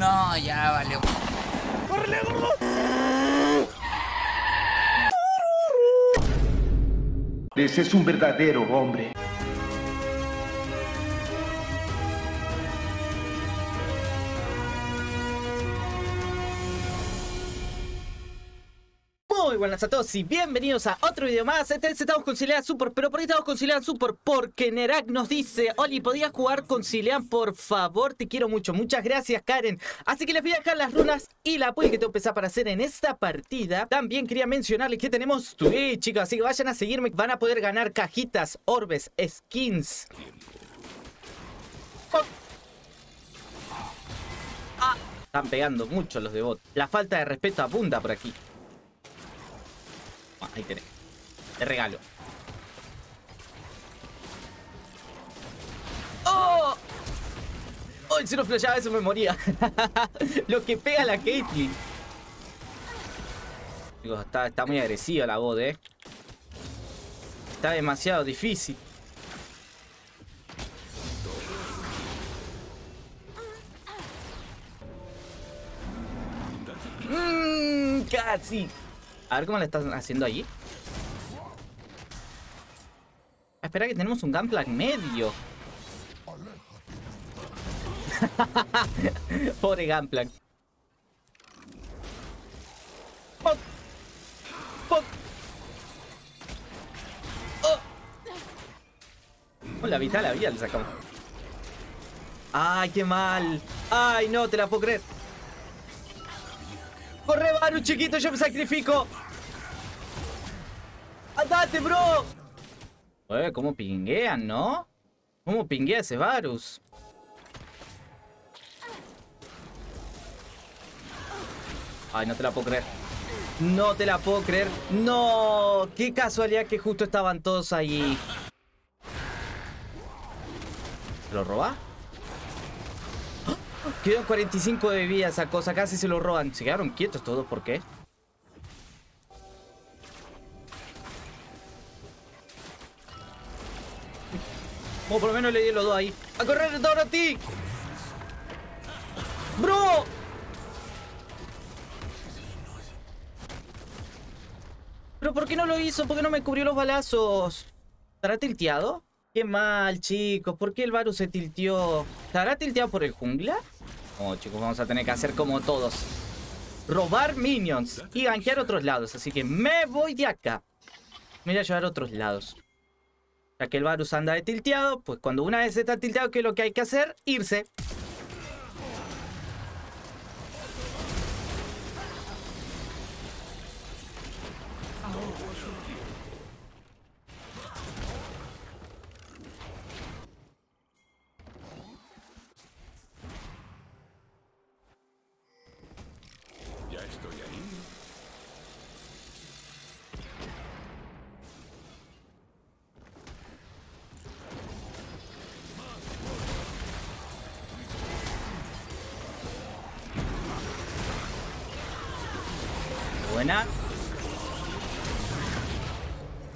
No, ya vale. ¡Córrele, gordo! Ese es un verdadero hombre. Buenas a todos y bienvenidos a otro video más. Este vez estamos con Cilean Super, pero por qué estamos con Cilean Super porque Nerak nos dice: Oli, ¿podías jugar con Cilean? Por favor, te quiero mucho. Muchas gracias, Karen. Así que les voy a dejar las runas y la apoyo que tengo que empezar para hacer en esta partida. También quería mencionarles que tenemos Twitch, chicos. Así que vayan a seguirme. Van a poder ganar cajitas, orbes, skins. Ah, están pegando mucho los de bot. La falta de respeto abunda por aquí. Ah, ahí tenés. Te regalo. ¡Oh! ¡Oh! Si no flashaba eso me moría. Lo que pega la Caitlyn. Está, está muy agresiva la voz, eh. Está demasiado difícil. Mmm, casi. A ver cómo le están haciendo allí. Espera que tenemos un Gunplank medio. Pobre Gunplank. Pop. Pop. Oh. La de la vida le sacamos. Ay, qué mal. Ay, no, te la puedo creer. ¡Corre, Varus, chiquito! ¡Yo me sacrifico! ¡Andate, bro! Eh, cómo pinguean, ¿no? ¿Cómo pinguea ese Varus? Ay, no te la puedo creer. No te la puedo creer. ¡No! ¡Qué casualidad que justo estaban todos ahí! ¿Se lo roba? Quedan 45 de vida esa cosa, casi se lo roban. Se quedaron quietos todos, ¿por qué? O por lo menos le di los dos ahí. ¡A correr, Dorothy! ¡Bro! ¿Pero por qué no lo hizo? ¿Por qué no me cubrió los balazos? ¿Estará tilteado? Qué mal, chicos. ¿Por qué el Varus se tilteó? ¿Estará tilteado por el jungla? No, chicos, vamos a tener que hacer como todos. Robar minions y gankear otros lados. Así que me voy de acá. Me voy a llevar a otros lados. Ya que el Varus anda de tilteado, pues cuando una vez está tilteado, ¿qué es lo que hay que hacer? Irse.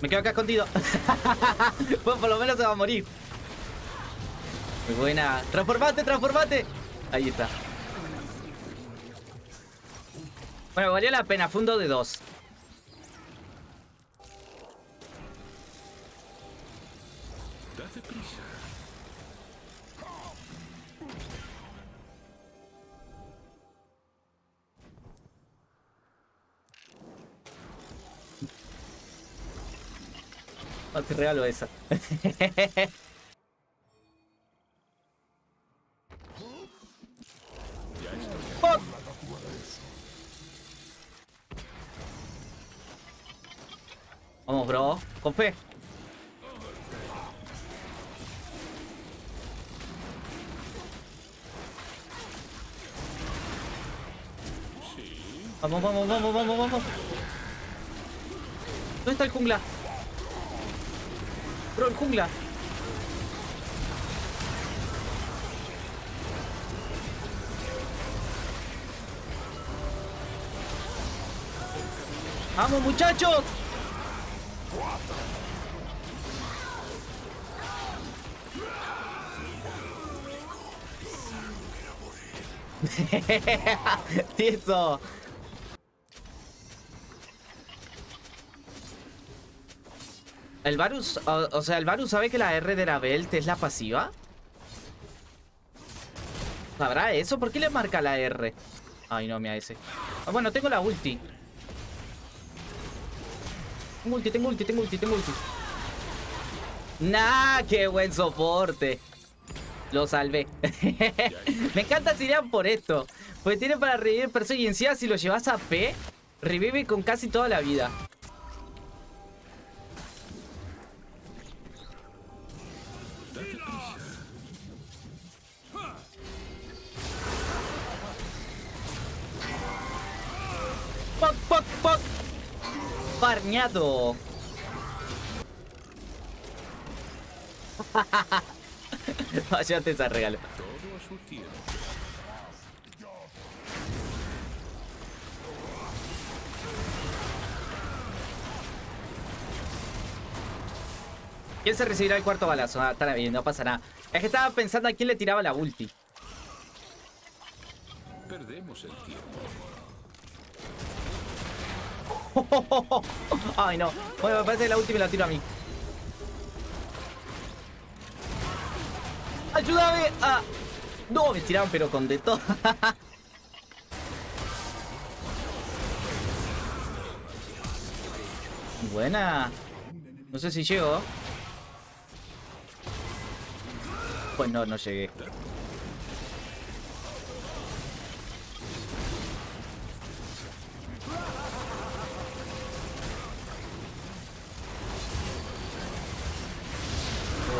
Me quedo acá escondido. pues por lo menos se va a morir. Muy buena. Transformate, transformate. Ahí está. Bueno, valió la pena. 2 de 2. No te regalo esa. Vamos, bro. Con fe. Vamos, vamos, vamos, vamos, vamos. ¿Dónde está el jungla? Bro, el jungla. ¡Vamos, muchachos! Tieso. El Varus, o, sea, el Varus sabe que la R de la Belt es la pasiva. ¿Sabrá eso? ¿Por qué le marca la R? Ay, no, mira ese. Ah, bueno, tengo la ulti. Tengo ulti, tengo ulti, tengo ulti, tengo ulti. Nah, qué buen soporte. Lo salvé. Me encanta Sirian por esto. Porque tiene para revivir encima si lo llevas a P, revive con casi toda la vida. Farneado. Váyate esa regalo. ¿Quién se recibirá el cuarto balazo? Ah, está bien, no pasa nada. Es que estaba pensando a quién le tiraba la ulti. Perdemos el tiempo. Ay, no. Bueno, me parece que la ulti me la tiro a mí. ¡Ayúdame! Ah. No, me tiraron pero con de todo. Buena. No sé si llego. Pues no, no llegué.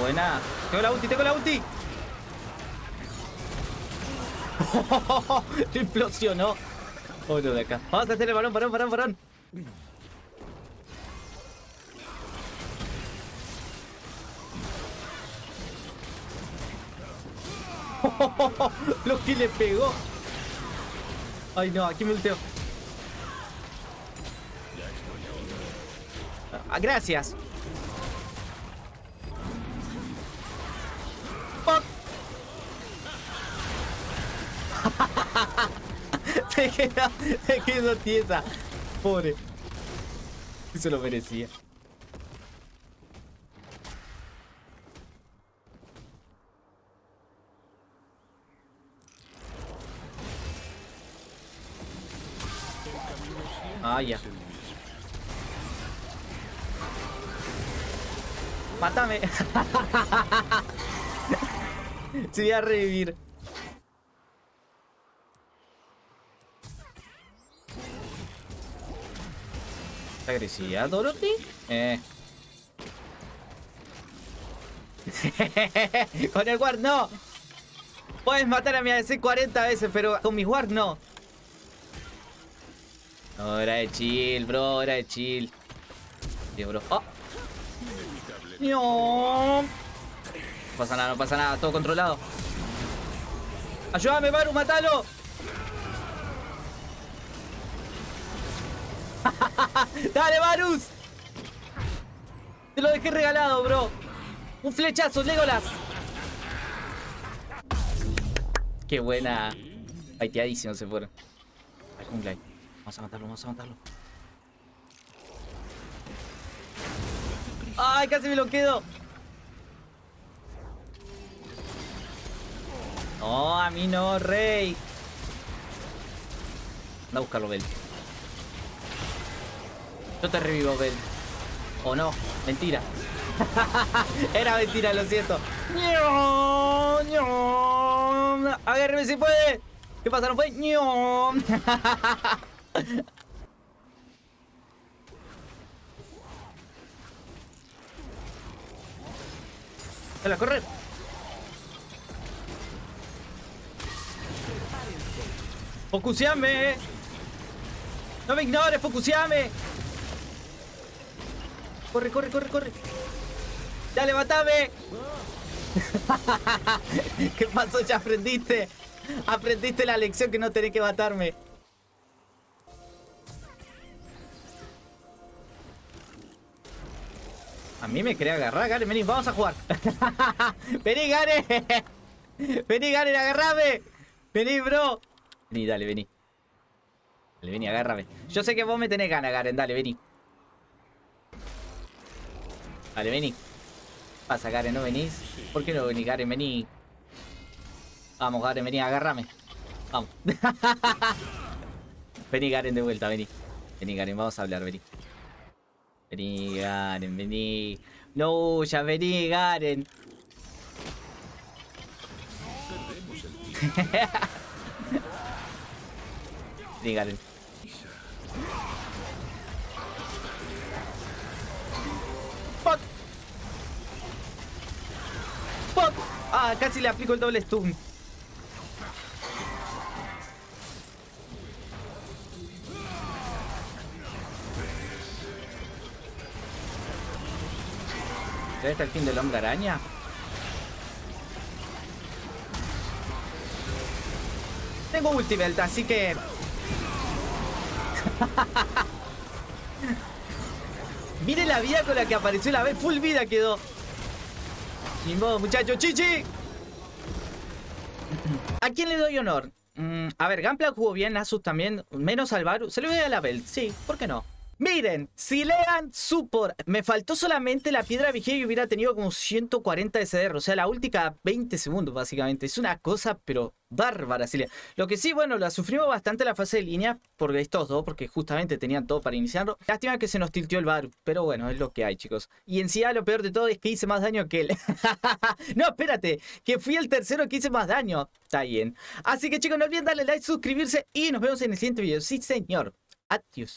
Buena. Tengo la ulti, tengo la ulti. Lo implosionó. Oh, no, de acá. Vamos a hacer el balón, balón, balón, balón. Lo que le pegó. Ay, no, aquí me ulteo. Ah, gracias. te quedó, quedó tiesa. Pobre. Se lo merecía. Ah, ya. Mátame. Se voy a revivir. ¿Agresividad, Dorothy? Eh. con el Ward no. Puedes matar a mi ADC 40 veces, pero con mis Ward no. Era de chill, bro, era de chill. Tío, bro. Oh. No. No pasa nada, no pasa nada, todo controlado. Ayúdame, Maru, matalo. Dale, Varus. Te lo dejé regalado, bro. Un flechazo, Legolas. Qué buena. Baiteadísimo se fueron. Un glide. Vamos a matarlo, vamos a matarlo. ¡Ay, casi me lo quedo! No, a mí no, Rey. Anda a buscarlo, Bel. Yo te revivo, Bel. O no, mentira. Era mentira, lo siento. Agárreme si puede. ¿Qué pasa? ¿No fue? ¡No! ¡Dale a correr! ¡Focuseame! ¡No me ignores! ¡Focuseame! ¡Corre, corre, corre, corre! ¡Dale, matame! ¿Qué pasó? Ya aprendiste. Aprendiste la lección que no tenés que matarme. A mí me quería agarrar, Garen, vení, vamos a jugar. vení, Garen. vení, Garen, agarrame. Vení, bro. Vení, dale, vení. Dale, vení, agárrame. Yo sé que vos me tenés ganas, Garen. Dale, vení. Dale, vení. Pasa, Garen, ¿no venís? ¿Por qué no venís, Garen? Vení. Vamos, Garen, vení, agárrame. Vamos. vení, Garen, de vuelta, vení. Vení, Garen, vamos a hablar, vení. Vení, Garen, vení. No, ya vení, Garen. Vení, Garen. Fuck. Ah, casi le aplico el doble stun. ¿Dónde está el fin del hombre araña? Tengo ultimate, así que... Mire la vida con la que apareció la vez. Full vida quedó. Ni modo, muchachos. ¡Chichi! ¿A quién le doy honor? Mm, a ver, Gunpla jugó bien, Asus también. Menos al Baru. Se le voy a la Belt. Sí, ¿por qué no? Miren, si lean Support, me faltó solamente la piedra vigía y hubiera tenido como 140 de CDR. O sea, la última 20 segundos, básicamente. Es una cosa, pero bárbara. Si Lo que sí, bueno, la sufrimos bastante la fase de línea por estos dos, porque justamente tenían todo para iniciarlo. Lástima que se nos tiltió el Baru, pero bueno, es lo que hay, chicos. Y en sí, lo peor de todo es que hice más daño que él. no, espérate, que fui el tercero que hice más daño. Está bien. Así que, chicos, no olviden darle like, suscribirse y nos vemos en el siguiente video. Sí, señor. Adiós.